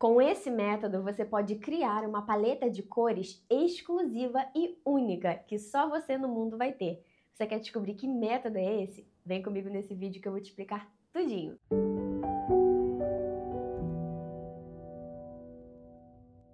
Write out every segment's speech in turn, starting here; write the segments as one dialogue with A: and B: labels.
A: Com esse método, você pode criar uma paleta de cores exclusiva e única, que só você no mundo vai ter. Você quer descobrir que método é esse? Vem comigo nesse vídeo que eu vou te explicar tudinho.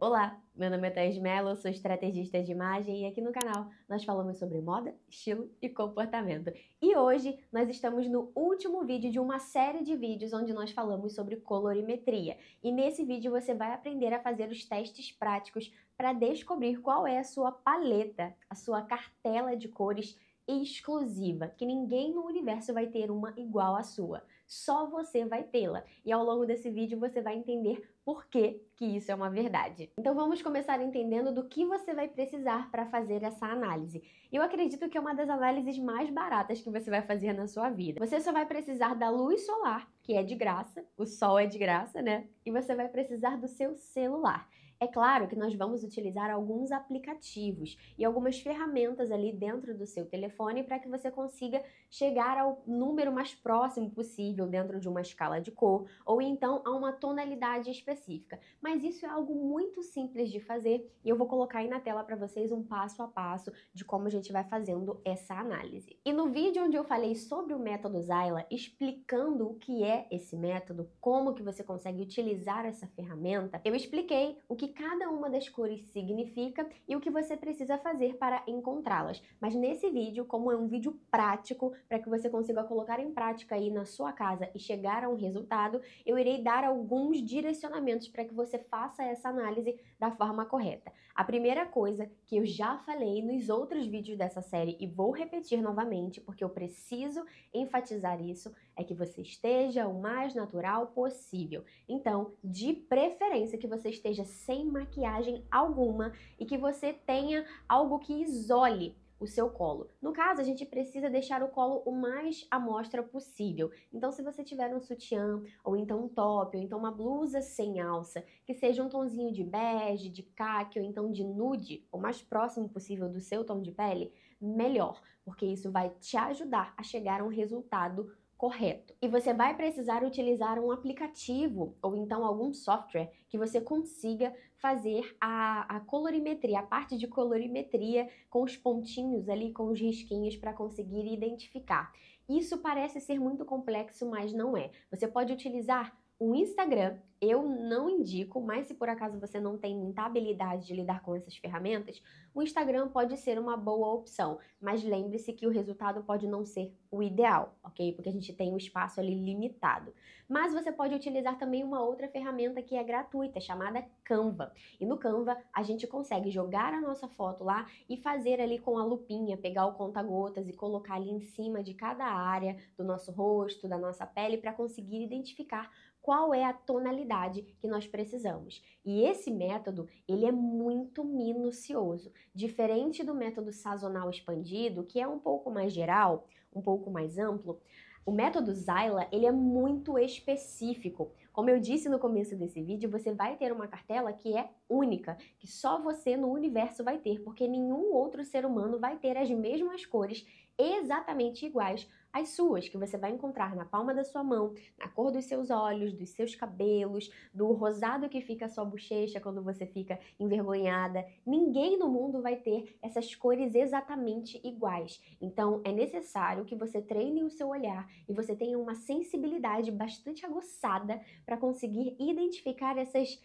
A: Olá, meu nome é Thais Mello, sou estrategista de imagem e aqui no canal nós falamos sobre moda, estilo e comportamento. E hoje nós estamos no último vídeo de uma série de vídeos onde nós falamos sobre colorimetria. E nesse vídeo você vai aprender a fazer os testes práticos para descobrir qual é a sua paleta, a sua cartela de cores exclusiva, que ninguém no universo vai ter uma igual à sua. Só você vai tê-la. E ao longo desse vídeo você vai entender por que, que isso é uma verdade. Então vamos começar entendendo do que você vai precisar para fazer essa análise. Eu acredito que é uma das análises mais baratas que você vai fazer na sua vida. Você só vai precisar da luz solar, que é de graça, o sol é de graça, né? E você vai precisar do seu celular. É claro que nós vamos utilizar alguns aplicativos e algumas ferramentas ali dentro do seu telefone para que você consiga chegar ao número mais próximo possível dentro de uma escala de cor ou então a uma tonalidade específica. Mas isso é algo muito simples de fazer e eu vou colocar aí na tela para vocês um passo a passo de como a gente vai fazendo essa análise. E no vídeo onde eu falei sobre o método Zyla, explicando o que é esse método, como que você consegue utilizar essa ferramenta, eu expliquei o que que cada uma das cores significa e o que você precisa fazer para encontrá-las. Mas nesse vídeo, como é um vídeo prático para que você consiga colocar em prática aí na sua casa e chegar a um resultado, eu irei dar alguns direcionamentos para que você faça essa análise da forma correta. A primeira coisa que eu já falei nos outros vídeos dessa série e vou repetir novamente porque eu preciso enfatizar isso é que você esteja o mais natural possível. Então, de preferência que você esteja sem maquiagem alguma e que você tenha algo que isole o seu colo. No caso, a gente precisa deixar o colo o mais à mostra possível. Então, se você tiver um sutiã, ou então um top, ou então uma blusa sem alça, que seja um tonzinho de bege, de caque, ou então de nude, o mais próximo possível do seu tom de pele, melhor, porque isso vai te ajudar a chegar a um resultado correto. E você vai precisar utilizar um aplicativo ou então algum software que você consiga fazer a, a colorimetria, a parte de colorimetria com os pontinhos ali, com os risquinhos para conseguir identificar. Isso parece ser muito complexo, mas não é. Você pode utilizar o Instagram eu não indico, mas se por acaso você não tem muita habilidade de lidar com essas ferramentas, o Instagram pode ser uma boa opção, mas lembre-se que o resultado pode não ser o ideal, ok? Porque a gente tem um espaço ali limitado. Mas você pode utilizar também uma outra ferramenta que é gratuita, chamada Canva. E no Canva a gente consegue jogar a nossa foto lá e fazer ali com a lupinha, pegar o conta-gotas e colocar ali em cima de cada área do nosso rosto, da nossa pele, para conseguir identificar qual é a tonalidade que nós precisamos. E esse método, ele é muito minucioso, diferente do método sazonal expandido, que é um pouco mais geral, um pouco mais amplo. O método Zyla, ele é muito específico. Como eu disse no começo desse vídeo, você vai ter uma cartela que é única, que só você no universo vai ter, porque nenhum outro ser humano vai ter as mesmas cores exatamente iguais às suas, que você vai encontrar na palma da sua mão, na cor dos seus olhos, dos seus cabelos, do rosado que fica a sua bochecha quando você fica envergonhada. Ninguém no mundo vai ter essas cores exatamente iguais. Então, é necessário que você treine o seu olhar e você tenha uma sensibilidade bastante aguçada para conseguir identificar essas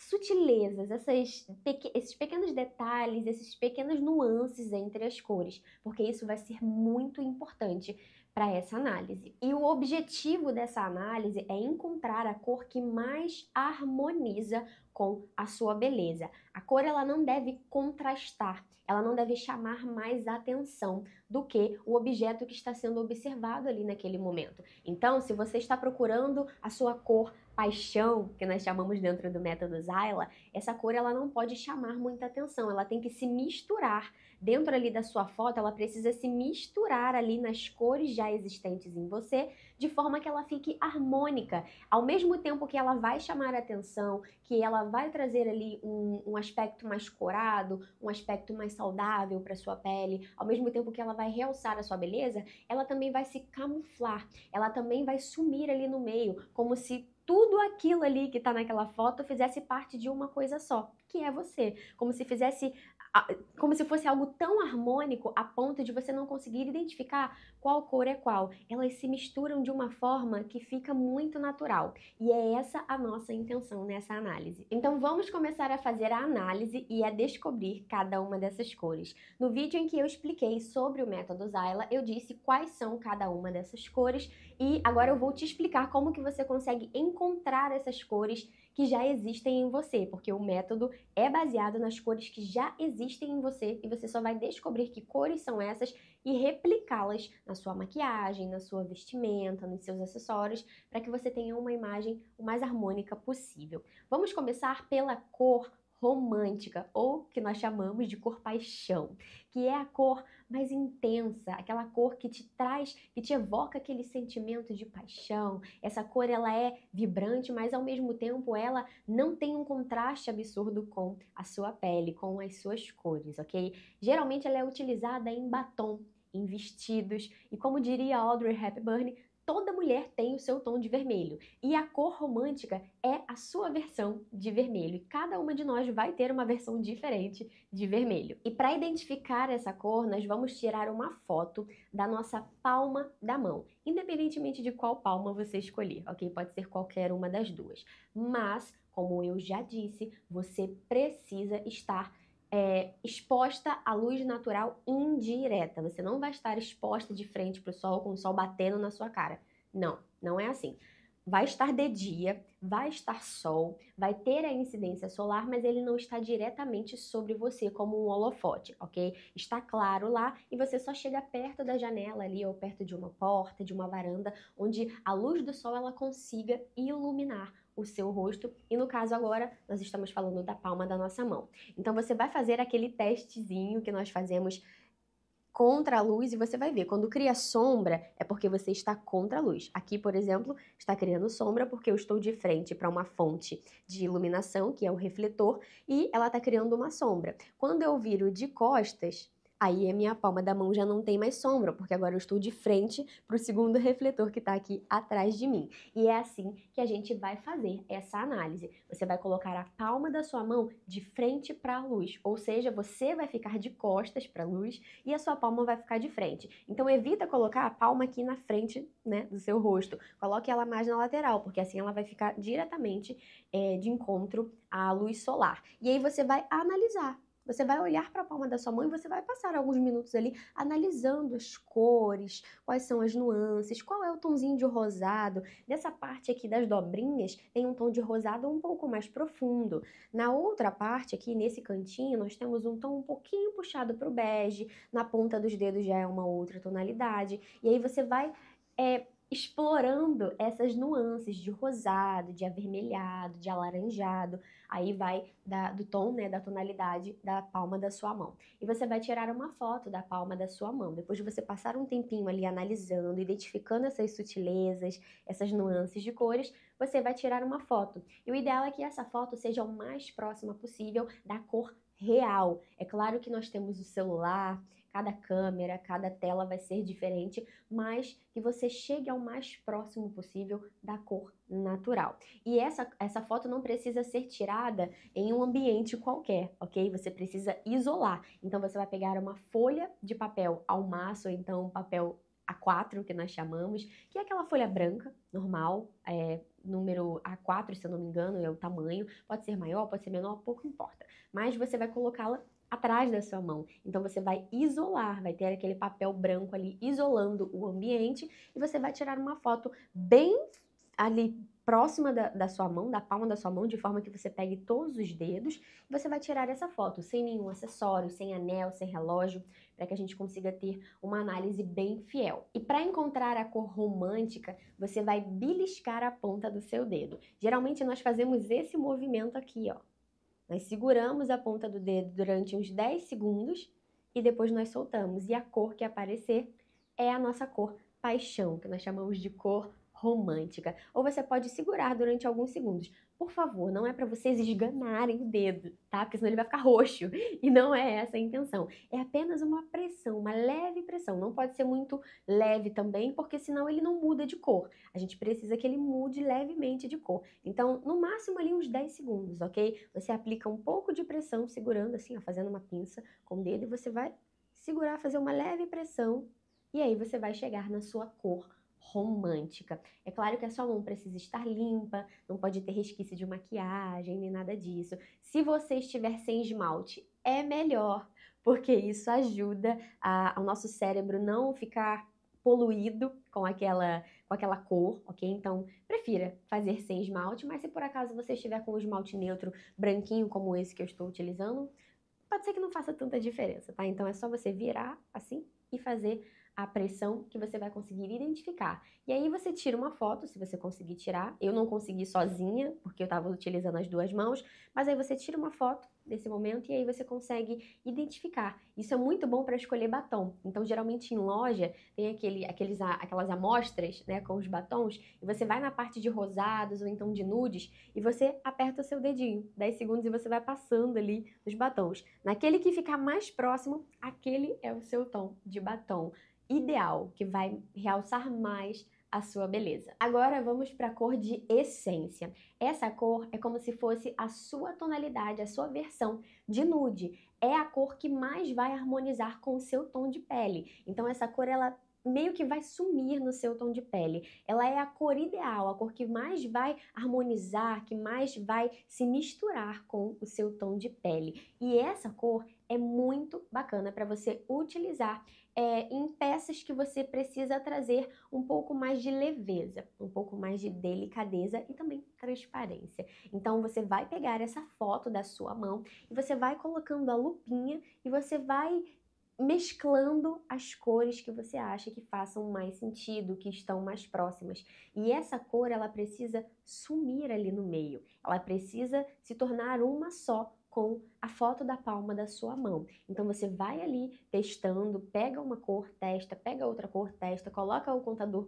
A: sutilezas, essas, esses pequenos detalhes, esses pequenas nuances entre as cores, porque isso vai ser muito importante para essa análise. E o objetivo dessa análise é encontrar a cor que mais harmoniza com a sua beleza. A cor ela não deve contrastar, ela não deve chamar mais atenção do que o objeto que está sendo observado ali naquele momento. Então, se você está procurando a sua cor paixão, que nós chamamos dentro do método Zyla, essa cor ela não pode chamar muita atenção, ela tem que se misturar. Dentro ali da sua foto, ela precisa se misturar ali nas cores já existentes em você, de forma que ela fique harmônica, ao mesmo tempo que ela vai chamar atenção, que ela vai trazer ali um, um aspecto mais corado, um aspecto mais saudável para sua pele, ao mesmo tempo que ela vai realçar a sua beleza, ela também vai se camuflar, ela também vai sumir ali no meio, como se tudo aquilo ali que está naquela foto fizesse parte de uma coisa só, que é você. Como se fizesse como se fosse algo tão harmônico a ponto de você não conseguir identificar qual cor é qual. Elas se misturam de uma forma que fica muito natural. E é essa a nossa intenção nessa análise. Então vamos começar a fazer a análise e a descobrir cada uma dessas cores. No vídeo em que eu expliquei sobre o método Zyla, eu disse quais são cada uma dessas cores e agora eu vou te explicar como que você consegue encontrar essas cores que já existem em você, porque o método é baseado nas cores que já existem em você e você só vai descobrir que cores são essas e replicá-las na sua maquiagem, na sua vestimenta, nos seus acessórios, para que você tenha uma imagem o mais harmônica possível. Vamos começar pela cor romântica, ou que nós chamamos de cor paixão, que é a cor mais intensa, aquela cor que te traz, que te evoca aquele sentimento de paixão. Essa cor ela é vibrante, mas ao mesmo tempo ela não tem um contraste absurdo com a sua pele, com as suas cores, ok? Geralmente ela é utilizada em batom, em vestidos e como diria Audrey Hepburn, toda mulher tem o seu tom de vermelho e a cor romântica é a sua versão de vermelho e cada uma de nós vai ter uma versão diferente de vermelho. E para identificar essa cor, nós vamos tirar uma foto da nossa palma da mão, independentemente de qual palma você escolher, ok? Pode ser qualquer uma das duas. Mas, como eu já disse, você precisa estar é, exposta à luz natural indireta. Você não vai estar exposta de frente para o sol com o sol batendo na sua cara. Não, não é assim. Vai estar de dia, vai estar sol, vai ter a incidência solar, mas ele não está diretamente sobre você como um holofote, ok? Está claro lá e você só chega perto da janela ali ou perto de uma porta, de uma varanda, onde a luz do sol ela consiga iluminar o seu rosto. E no caso agora, nós estamos falando da palma da nossa mão. Então você vai fazer aquele testezinho que nós fazemos contra a luz e você vai ver, quando cria sombra é porque você está contra a luz. Aqui, por exemplo, está criando sombra porque eu estou de frente para uma fonte de iluminação, que é o refletor, e ela está criando uma sombra. Quando eu viro de costas, aí a minha palma da mão já não tem mais sombra, porque agora eu estou de frente para o segundo refletor que está aqui atrás de mim. E é assim que a gente vai fazer essa análise. Você vai colocar a palma da sua mão de frente para a luz, ou seja, você vai ficar de costas para a luz e a sua palma vai ficar de frente. Então evita colocar a palma aqui na frente né, do seu rosto. Coloque ela mais na lateral, porque assim ela vai ficar diretamente é, de encontro à luz solar. E aí você vai analisar você vai olhar para a palma da sua mão e você vai passar alguns minutos ali analisando as cores, quais são as nuances, qual é o tomzinho de rosado. Nessa parte aqui das dobrinhas tem um tom de rosado um pouco mais profundo. Na outra parte aqui, nesse cantinho, nós temos um tom um pouquinho puxado para o bege. Na ponta dos dedos já é uma outra tonalidade. E aí você vai é, explorando essas nuances de rosado, de avermelhado, de alaranjado. Aí vai da, do tom, né, da tonalidade da palma da sua mão. E você vai tirar uma foto da palma da sua mão. Depois de você passar um tempinho ali analisando, identificando essas sutilezas, essas nuances de cores, você vai tirar uma foto. E o ideal é que essa foto seja o mais próxima possível da cor real. É claro que nós temos o celular, cada câmera, cada tela vai ser diferente, mas que você chegue ao mais próximo possível da cor natural. E essa, essa foto não precisa ser tirada em um ambiente qualquer, ok? Você precisa isolar. Então você vai pegar uma folha de papel ao maço, ou então papel A4, que nós chamamos, que é aquela folha branca, normal, é, número A4, se eu não me engano, é o tamanho, pode ser maior, pode ser menor, pouco importa. Mas você vai colocá-la atrás da sua mão. Então você vai isolar, vai ter aquele papel branco ali isolando o ambiente e você vai tirar uma foto bem ali próxima da, da, sua mão, da palma da sua mão, de forma que você pegue todos os dedos e você vai tirar essa foto sem nenhum acessório, sem anel, sem relógio, para que a gente consiga ter uma análise bem fiel. E para encontrar a cor romântica, você vai beliscar a ponta do seu dedo. Geralmente nós fazemos esse movimento aqui, ó. Nós seguramos a ponta do dedo durante uns 10 segundos e depois nós soltamos. E a cor que aparecer é a nossa cor paixão, que nós chamamos de cor romântica. Ou você pode segurar durante alguns segundos. Por favor, não é para vocês esganarem o dedo, tá? Porque senão ele vai ficar roxo. E não é essa a intenção. É apenas uma pressão, uma leve pressão. Não pode ser muito leve também, porque senão ele não muda de cor. A gente precisa que ele mude levemente de cor. Então, no máximo ali uns 10 segundos, ok? Você aplica um pouco de pressão, segurando assim, ó, fazendo uma pinça com o dedo, e você vai segurar, fazer uma leve pressão, e aí você vai chegar na sua cor romântica. É claro que a sua mão precisa estar limpa, não pode ter resquício de maquiagem nem nada disso. Se você estiver sem esmalte, é melhor, porque isso ajuda a, ao nosso cérebro não ficar poluído com aquela, com aquela cor, ok? Então, prefira fazer sem esmalte, mas se por acaso você estiver com o esmalte neutro branquinho como esse que eu estou utilizando, pode ser que não faça tanta diferença, tá? Então é só você virar assim e fazer a pressão que você vai conseguir identificar. E aí você tira uma foto, se você conseguir tirar. Eu não consegui sozinha, porque eu estava utilizando as duas mãos, mas aí você tira uma foto desse momento e aí você consegue identificar. Isso é muito bom para escolher batom. Então, geralmente em loja tem aquele, aqueles, aquelas amostras, né, com os batons, e você vai na parte de rosados ou então de nudes e você aperta o seu dedinho, 10 segundos e você vai passando ali os batons. Naquele que ficar mais próximo, aquele é o seu tom de batom ideal, que vai realçar mais a sua beleza. Agora vamos para a cor de essência. Essa cor é como se fosse a sua tonalidade, a sua versão de nude. É a cor que mais vai harmonizar com o seu tom de pele. Então essa cor ela meio que vai sumir no seu tom de pele. Ela é a cor ideal, a cor que mais vai harmonizar, que mais vai se misturar com o seu tom de pele. E essa cor é muito bacana para você utilizar é, em peças que você precisa trazer um pouco mais de leveza, um pouco mais de delicadeza e também transparência. Então você vai pegar essa foto da sua mão e você vai colocando a lupinha e você vai mesclando as cores que você acha que façam mais sentido, que estão mais próximas. E essa cor, ela precisa sumir ali no meio. Ela precisa se tornar uma só com a foto da palma da sua mão. Então você vai ali testando, pega uma cor, testa, pega outra cor, testa, coloca o contador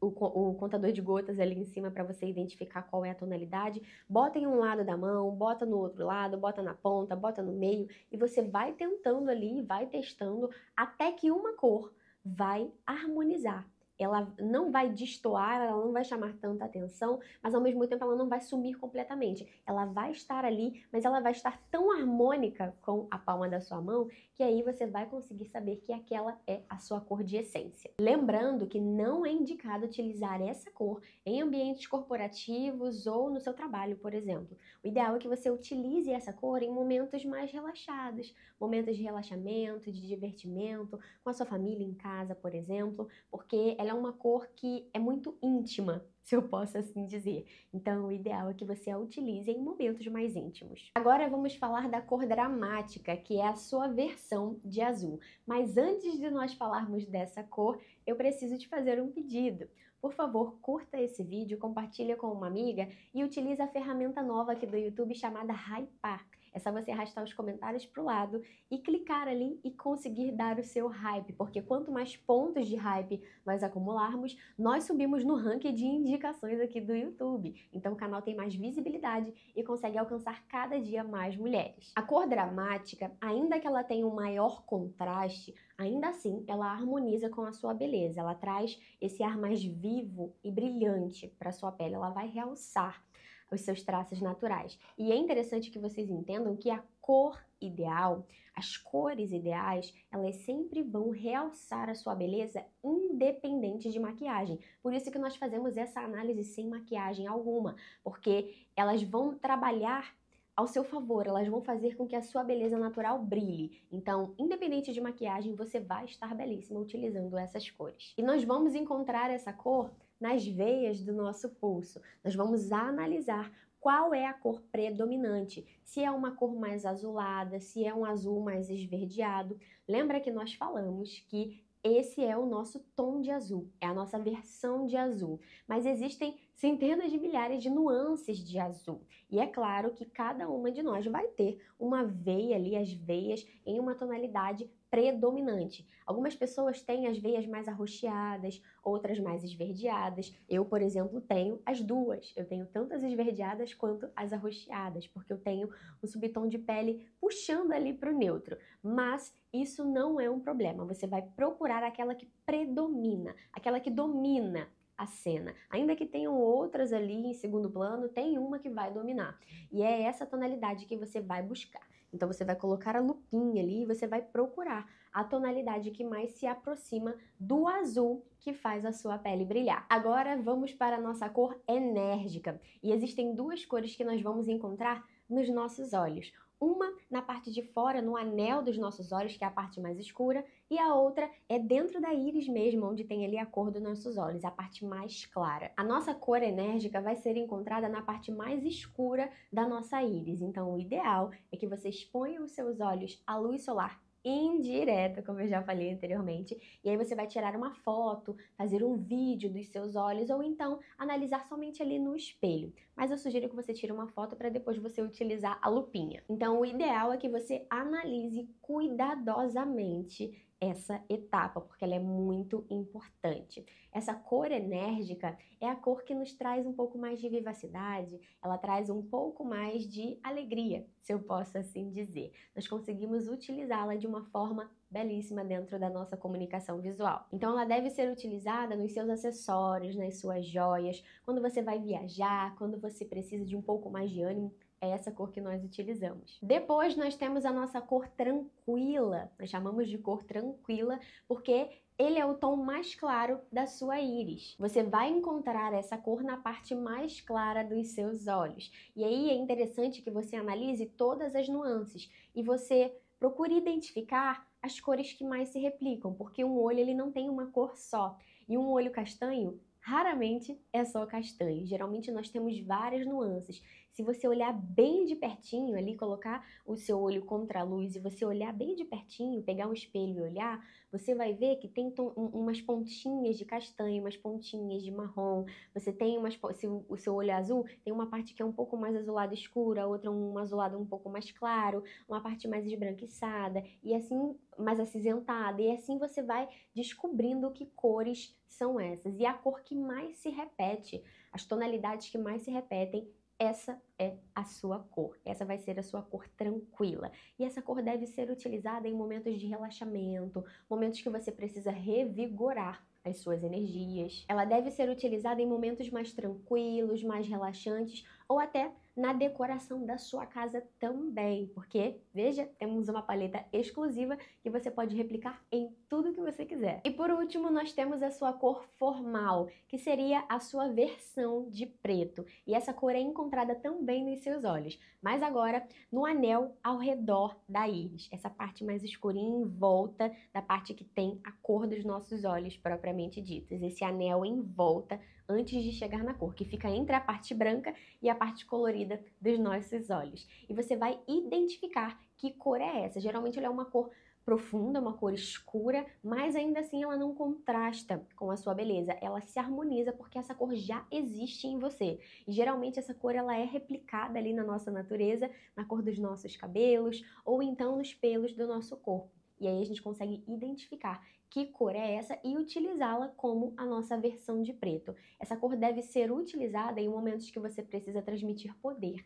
A: o, o contador de gotas ali em cima para você identificar qual é a tonalidade, bota em um lado da mão, bota no outro lado, bota na ponta, bota no meio. E você vai tentando ali, vai testando até que uma cor vai harmonizar ela não vai destoar, ela não vai chamar tanta atenção, mas ao mesmo tempo ela não vai sumir completamente. Ela vai estar ali, mas ela vai estar tão harmônica com a palma da sua mão que aí você vai conseguir saber que aquela é a sua cor de essência. Lembrando que não é indicado utilizar essa cor em ambientes corporativos ou no seu trabalho, por exemplo. O ideal é que você utilize essa cor em momentos mais relaxados, momentos de relaxamento, de divertimento, com a sua família em casa, por exemplo, porque ela é uma cor que é muito íntima, se eu posso assim dizer. Então, o ideal é que você a utilize em momentos mais íntimos. Agora vamos falar da cor dramática, que é a sua versão de azul. Mas antes de nós falarmos dessa cor, eu preciso te fazer um pedido. Por favor, curta esse vídeo, compartilha com uma amiga e utilize a ferramenta nova aqui do YouTube chamada Hypar. É só você arrastar os comentários para o lado e clicar ali e conseguir dar o seu hype, porque quanto mais pontos de hype nós acumularmos, nós subimos no ranking de indicações aqui do YouTube. Então o canal tem mais visibilidade e consegue alcançar cada dia mais mulheres. A cor dramática, ainda que ela tenha um maior contraste, ainda assim ela harmoniza com a sua beleza. Ela traz esse ar mais vivo e brilhante para sua pele. Ela vai realçar os seus traços naturais. E é interessante que vocês entendam que a cor ideal, as cores ideais, elas sempre vão realçar a sua beleza independente de maquiagem. Por isso que nós fazemos essa análise sem maquiagem alguma, porque elas vão trabalhar ao seu favor, elas vão fazer com que a sua beleza natural brilhe. Então, independente de maquiagem, você vai estar belíssima utilizando essas cores. E nós vamos encontrar essa cor nas veias do nosso pulso. Nós vamos analisar qual é a cor predominante, se é uma cor mais azulada, se é um azul mais esverdeado. Lembra que nós falamos que esse é o nosso tom de azul, é a nossa versão de azul. Mas existem centenas de milhares de nuances de azul. E é claro que cada uma de nós vai ter uma veia ali, as veias, em uma tonalidade predominante. Algumas pessoas têm as veias mais arroxeadas, outras mais esverdeadas. Eu, por exemplo, tenho as duas. Eu tenho tanto as esverdeadas quanto as arroxeadas, porque eu tenho um subtom de pele puxando ali para o neutro. Mas isso não é um problema. Você vai procurar aquela que predomina, aquela que domina a cena. Ainda que tenham outras ali em segundo plano, tem uma que vai dominar. E é essa tonalidade que você vai buscar. Então você vai colocar a lupinha ali e você vai procurar a tonalidade que mais se aproxima do azul que faz a sua pele brilhar. Agora vamos para a nossa cor enérgica. E existem duas cores que nós vamos encontrar nos nossos olhos. Uma na parte de fora, no anel dos nossos olhos, que é a parte mais escura, e a outra é dentro da íris mesmo, onde tem ali a cor dos nossos olhos, a parte mais clara. A nossa cor enérgica vai ser encontrada na parte mais escura da nossa íris, então o ideal é que você exponha os seus olhos à luz solar indireta, como eu já falei anteriormente. E aí você vai tirar uma foto, fazer um vídeo dos seus olhos ou então analisar somente ali no espelho. Mas eu sugiro que você tire uma foto para depois você utilizar a lupinha. Então o ideal é que você analise cuidadosamente essa etapa, porque ela é muito importante. Essa cor enérgica é a cor que nos traz um pouco mais de vivacidade, ela traz um pouco mais de alegria, se eu posso assim dizer. Nós conseguimos utilizá-la de uma forma belíssima dentro da nossa comunicação visual. Então ela deve ser utilizada nos seus acessórios, nas suas joias, quando você vai viajar, quando você precisa de um pouco mais de ânimo, é essa cor que nós utilizamos. Depois nós temos a nossa cor tranquila. Nós chamamos de cor tranquila porque ele é o tom mais claro da sua íris. Você vai encontrar essa cor na parte mais clara dos seus olhos. E aí é interessante que você analise todas as nuances e você procure identificar as cores que mais se replicam, porque um olho ele não tem uma cor só. E um olho castanho raramente é só castanho. Geralmente nós temos várias nuances. Se você olhar bem de pertinho ali, colocar o seu olho contra a luz e você olhar bem de pertinho, pegar um espelho e olhar, você vai ver que tem umas pontinhas de castanho, umas pontinhas de marrom. Você tem umas, se o seu olho é azul, tem uma parte que é um pouco mais azulada escura, outra um azulado um pouco mais claro, uma parte mais esbranquiçada e assim mais acinzentada. E assim você vai descobrindo que cores são essas. E a cor que mais se repete, as tonalidades que mais se repetem essa é a sua cor. Essa vai ser a sua cor tranquila. E essa cor deve ser utilizada em momentos de relaxamento, momentos que você precisa revigorar as suas energias. Ela deve ser utilizada em momentos mais tranquilos, mais relaxantes ou até na decoração da sua casa também, porque, veja, temos uma paleta exclusiva que você pode replicar em tudo que você quiser. E por último, nós temos a sua cor formal, que seria a sua versão de preto. E essa cor é encontrada também nos seus olhos, mas agora no anel ao redor da íris, essa parte mais escurinha em volta da parte que tem a cor dos nossos olhos propriamente ditos. Esse anel em volta antes de chegar na cor, que fica entre a parte branca e a parte colorida dos nossos olhos. E você vai identificar que cor é essa. Geralmente ela é uma cor profunda, uma cor escura, mas ainda assim ela não contrasta com a sua beleza. Ela se harmoniza porque essa cor já existe em você. E geralmente essa cor ela é replicada ali na nossa natureza, na cor dos nossos cabelos ou então nos pelos do nosso corpo. E aí a gente consegue identificar que cor é essa e utilizá-la como a nossa versão de preto. Essa cor deve ser utilizada em momentos que você precisa transmitir poder,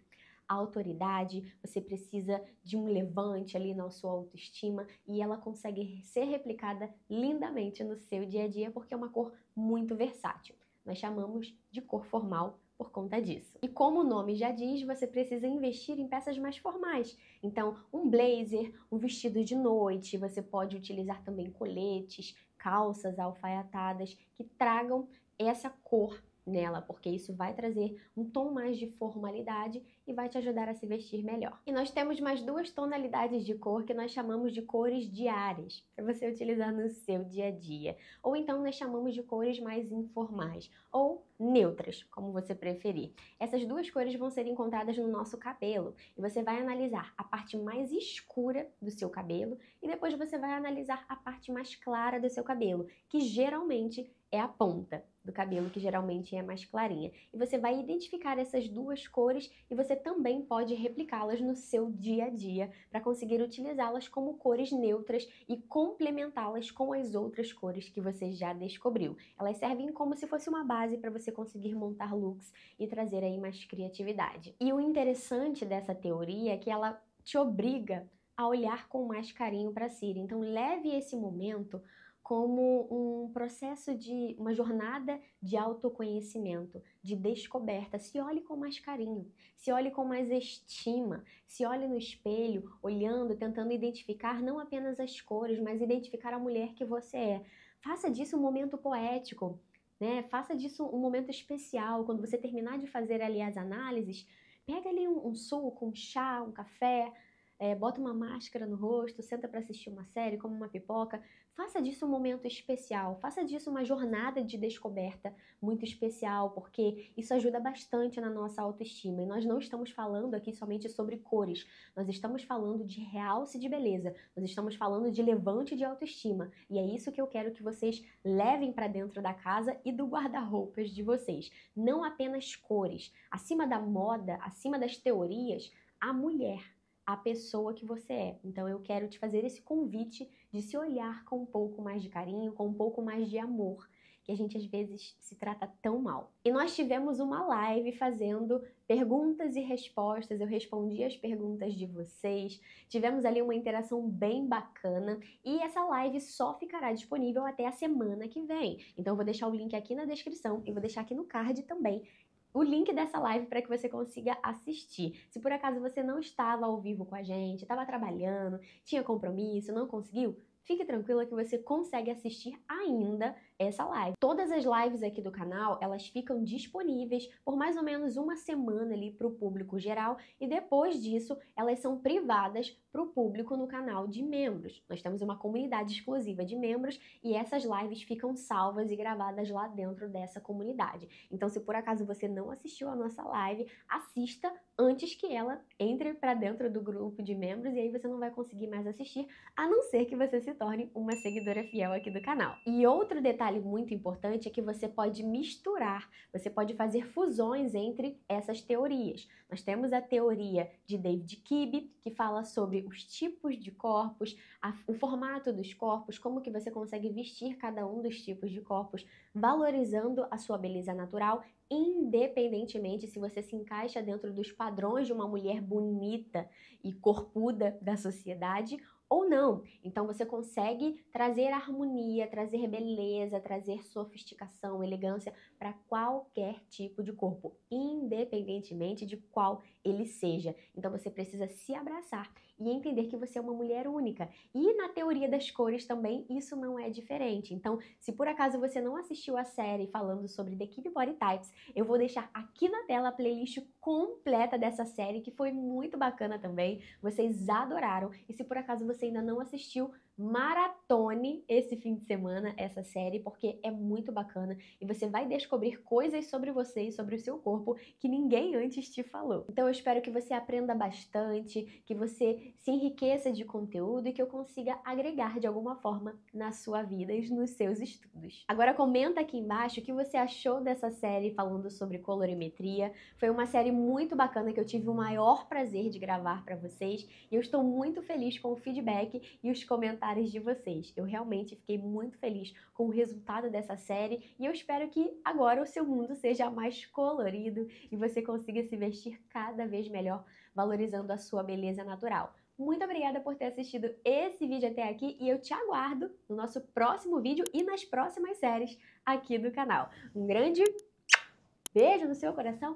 A: autoridade, você precisa de um levante ali na sua autoestima e ela consegue ser replicada lindamente no seu dia a dia porque é uma cor muito versátil. Nós chamamos de cor formal por conta disso. E como o nome já diz, você precisa investir em peças mais formais. Então, um blazer, um vestido de noite, você pode utilizar também coletes, calças alfaiatadas que tragam essa cor nela, porque isso vai trazer um tom mais de formalidade e vai te ajudar a se vestir melhor. E nós temos mais duas tonalidades de cor que nós chamamos de cores diárias, para você utilizar no seu dia a dia. Ou então nós chamamos de cores mais informais, ou neutras, como você preferir. Essas duas cores vão ser encontradas no nosso cabelo e você vai analisar a parte mais escura do seu cabelo e depois você vai analisar a parte mais clara do seu cabelo, que geralmente é a ponta do cabelo, que geralmente é mais clarinha. E você vai identificar essas duas cores e você também pode replicá-las no seu dia a dia para conseguir utilizá-las como cores neutras e complementá-las com as outras cores que você já descobriu. Elas servem como se fosse uma base para você conseguir montar looks e trazer aí mais criatividade. E o interessante dessa teoria é que ela te obriga a olhar com mais carinho para si. Então leve esse momento como um processo de uma jornada de autoconhecimento, de descoberta. Se olhe com mais carinho, se olhe com mais estima, se olhe no espelho, olhando, tentando identificar não apenas as cores, mas identificar a mulher que você é. Faça disso um momento poético, né? Faça disso um momento especial. Quando você terminar de fazer ali as análises, pega ali um, um suco, um chá, um café, é, bota uma máscara no rosto, senta para assistir uma série, come uma pipoca, Faça disso um momento especial, faça disso uma jornada de descoberta muito especial, porque isso ajuda bastante na nossa autoestima. E nós não estamos falando aqui somente sobre cores, nós estamos falando de realce de beleza, nós estamos falando de levante de autoestima. E é isso que eu quero que vocês levem para dentro da casa e do guarda-roupas de vocês. Não apenas cores. Acima da moda, acima das teorias, a mulher a pessoa que você é. Então eu quero te fazer esse convite de se olhar com um pouco mais de carinho, com um pouco mais de amor, que a gente às vezes se trata tão mal. E nós tivemos uma live fazendo perguntas e respostas, eu respondi as perguntas de vocês, tivemos ali uma interação bem bacana e essa live só ficará disponível até a semana que vem. Então eu vou deixar o link aqui na descrição e vou deixar aqui no card também o link dessa live para que você consiga assistir. Se por acaso você não estava ao vivo com a gente, estava trabalhando, tinha compromisso, não conseguiu, fique tranquila que você consegue assistir ainda essa live. Todas as lives aqui do canal, elas ficam disponíveis por mais ou menos uma semana ali para o público geral e depois disso elas são privadas para o público no canal de membros. Nós temos uma comunidade exclusiva de membros e essas lives ficam salvas e gravadas lá dentro dessa comunidade. Então, se por acaso você não assistiu a nossa live, assista antes que ela entre para dentro do grupo de membros e aí você não vai conseguir mais assistir, a não ser que você se torne uma seguidora fiel aqui do canal. E outro detalhe detalhe muito importante é que você pode misturar, você pode fazer fusões entre essas teorias. Nós temos a teoria de David Kibb, que fala sobre os tipos de corpos, a, o formato dos corpos, como que você consegue vestir cada um dos tipos de corpos, valorizando a sua beleza natural, independentemente se você se encaixa dentro dos padrões de uma mulher bonita e corpuda da sociedade ou não. Então você consegue trazer harmonia, trazer beleza, trazer sofisticação, elegância para qualquer tipo de corpo, independentemente de qual ele seja. Então você precisa se abraçar e entender que você é uma mulher única. E na teoria das cores também isso não é diferente. Então, se por acaso você não assistiu a série falando sobre The Keep Body Types, eu vou deixar aqui na tela a playlist completa dessa série que foi muito bacana também. Vocês adoraram. E se por acaso você ainda não assistiu, maratone esse fim de semana essa série, porque é muito bacana e você vai descobrir coisas sobre você e sobre o seu corpo que ninguém antes te falou. Então eu espero que você aprenda bastante, que você se enriqueça de conteúdo e que eu consiga agregar de alguma forma na sua vida e nos seus estudos. Agora comenta aqui embaixo o que você achou dessa série falando sobre colorimetria. Foi uma série muito bacana que eu tive o maior prazer de gravar para vocês e eu estou muito feliz com o feedback e os comentários comentários de vocês. Eu realmente fiquei muito feliz com o resultado dessa série e eu espero que agora o seu mundo seja mais colorido e você consiga se vestir cada vez melhor, valorizando a sua beleza natural. Muito obrigada por ter assistido esse vídeo até aqui e eu te aguardo no nosso próximo vídeo e nas próximas séries aqui do canal. Um grande beijo no seu coração